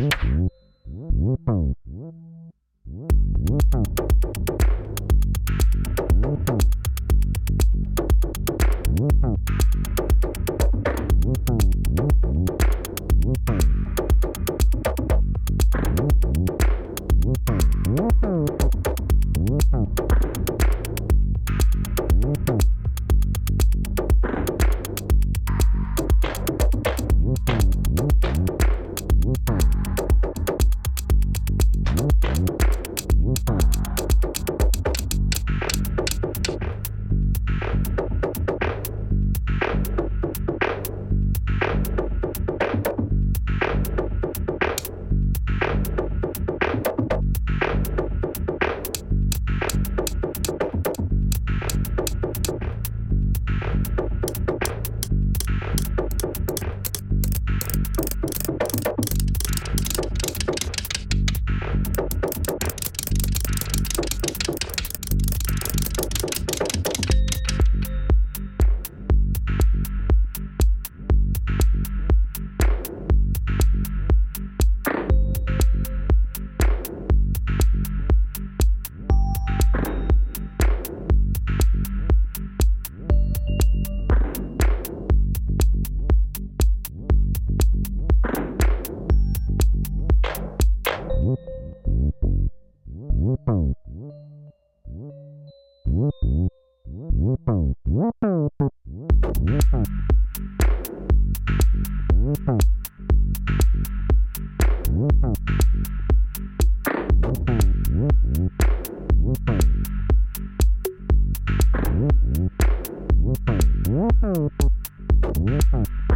Mm-hmm. Mm-hmm.